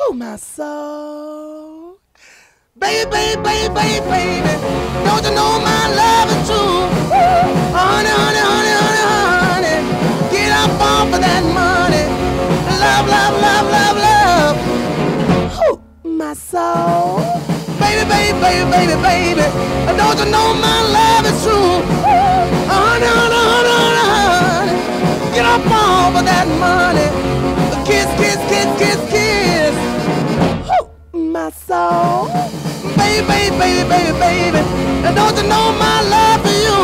Oh, my soul. Baby, baby, baby, baby, baby. Don't you know my love is true? Honey, honey, honey, honey, honey. Get up off of that money. Love, love, love, love, love. Oh, my soul. Baby, baby, baby, baby, baby. Don't you know my Baby, baby, baby, baby, baby. Don't you know my love for you?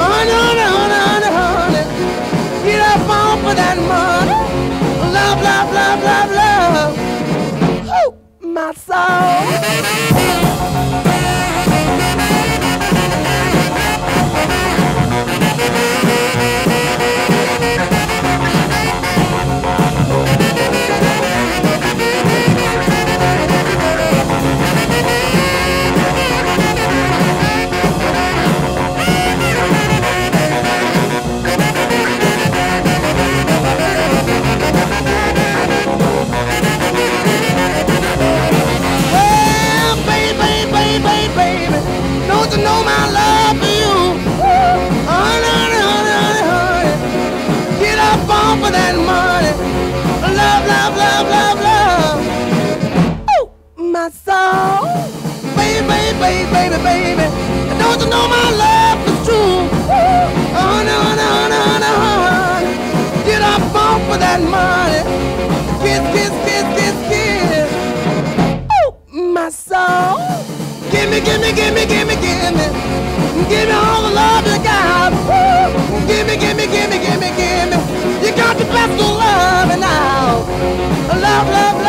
Honey, honey, honey, honey, honey. Get up off of that money. Love, love, love, love, love. Oh, my soul. My love for you? Honey, honey, honey, honey, get up off of that money. Love, love, love, love. Oh, my soul. Baby, baby, baby, baby, don't you know my love is true? Honey, honey, honey, honey, get up off of that money. Give me, give me, give me, give me, all the love you got. Woo. Give me, give me, give me, give me, give me. You got the best of love now. Love, love,